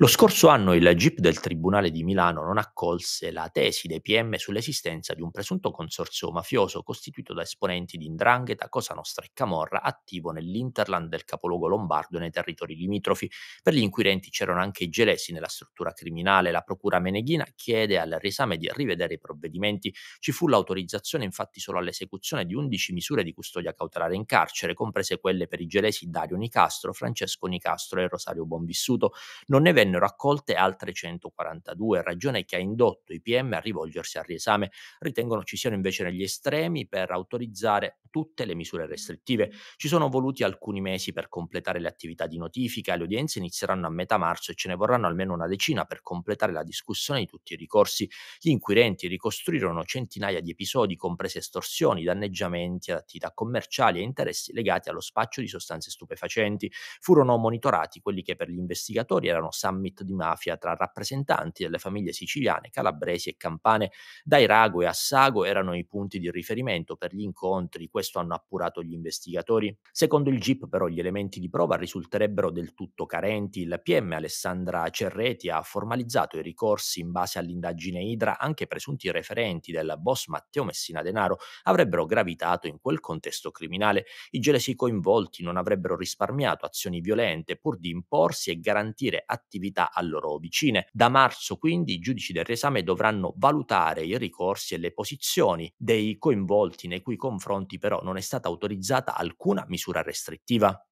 Lo scorso anno il GIP del Tribunale di Milano non accolse la tesi dei PM sull'esistenza di un presunto consorzio mafioso costituito da esponenti di Ndrangheta, Cosa Nostra e Camorra attivo nell'Interland del capoluogo lombardo e nei territori limitrofi. Per gli inquirenti c'erano anche i gelesi nella struttura criminale. La procura meneghina chiede al riesame di rivedere i provvedimenti. Ci fu l'autorizzazione infatti solo all'esecuzione di 11 misure di custodia cautelare in carcere, comprese quelle per i gelesi Dario Nicastro, Francesco Nicastro e Rosario Bonvissuto. Non ne venne vennero accolte altre 142, ragione che ha indotto i PM a rivolgersi al riesame. Ritengono ci siano invece negli estremi per autorizzare tutte le misure restrittive. Ci sono voluti alcuni mesi per completare le attività di notifica, le udienze inizieranno a metà marzo e ce ne vorranno almeno una decina per completare la discussione di tutti i ricorsi. Gli inquirenti ricostruirono centinaia di episodi, comprese estorsioni, danneggiamenti ad attività commerciali e interessi legati allo spaccio di sostanze stupefacenti. Furono monitorati quelli che per gli investigatori erano summit di mafia tra rappresentanti delle famiglie siciliane, calabresi e campane. Da Irago e a Sago erano i punti di riferimento per gli incontri, questo hanno appurato gli investigatori. Secondo il GIP però gli elementi di prova risulterebbero del tutto carenti. Il PM Alessandra Cerreti ha formalizzato i ricorsi in base all'indagine Idra, anche presunti referenti del boss Matteo Messina Denaro avrebbero gravitato in quel contesto criminale. I gelesi coinvolti non avrebbero risparmiato azioni violente pur di imporsi e garantire attività attività a loro vicine. Da marzo quindi i giudici del riesame dovranno valutare i ricorsi e le posizioni dei coinvolti nei cui confronti però non è stata autorizzata alcuna misura restrittiva.